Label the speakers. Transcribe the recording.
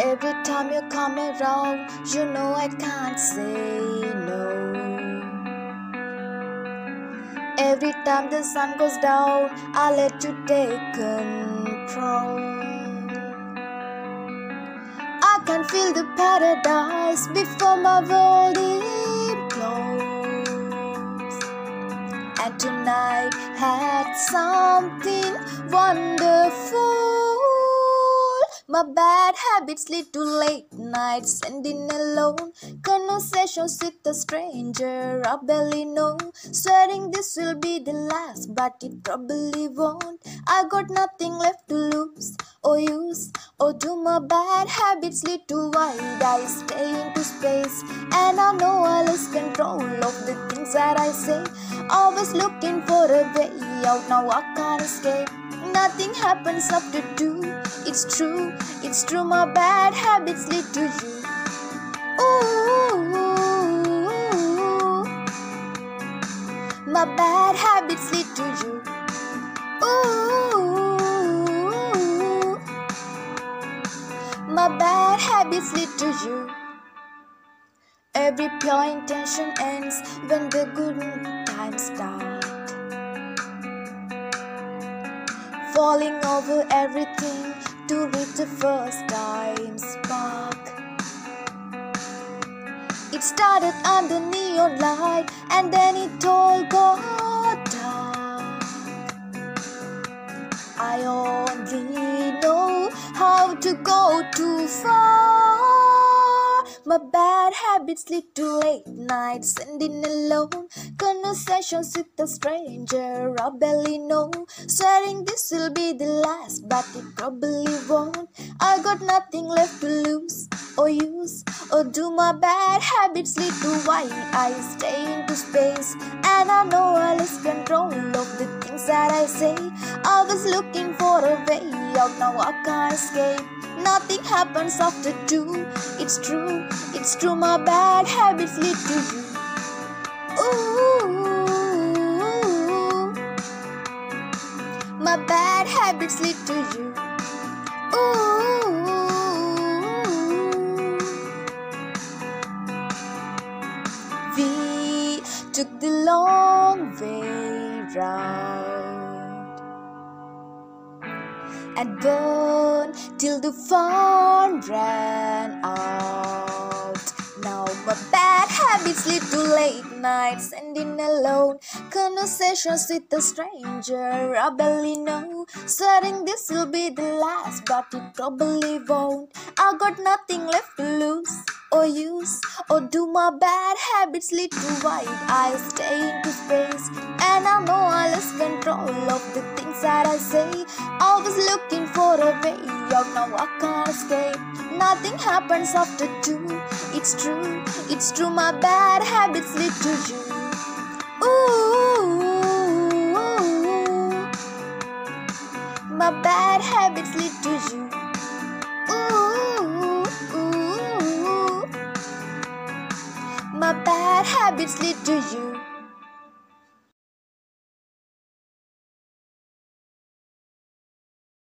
Speaker 1: Every time you come around, you know I can't say no. Every time the sun goes down, I let you take control. I can feel the paradise before my world implodes. And tonight had something wonderful. My bad habits lead to late nights, sending alone conversations with a stranger I barely know. Swearing this will be the last, but it probably won't. I got nothing left to lose or use. Or do my bad habits lead to wide eyes, stay into space? And I know I lose control of the things that I say. Always looking for a way out, now I can't escape. Nothing happens after two. It's true, it's true. My bad habits lead to you. Ooh, my bad habits lead to you. Ooh, my bad habits lead to you. Every pure intention ends when the good times start. Falling over everything to reach the first time spark. It started under neon light and then it all got My bad habits lead to late nights, sending alone conversations with a stranger I barely know. Swearing this will be the last, but it probably won't. I got nothing left to lose or use, or do my bad habits lead to why I stay into space? And I know I lose control of the things that I say. I was looking for a way out, now I can't escape. Nothing happens after two. It's true, it's true. My bad habits lead to you. Ooh, my bad habits lead to you. Ooh, we took the long way round and burn till the fun ran out. Now my bad habits lead to late nights, and ending alone. Conversations with a stranger I barely know. Swearing this will be the last, but it probably won't. I got nothing left to lose or use, or do my bad habits lead to wide eyes, stay looking for a way out, now I can't escape. Nothing happens after two. It's true, it's true. My bad habits lead to you. Ooh, my bad habits lead to you. Ooh, my bad habits lead to you.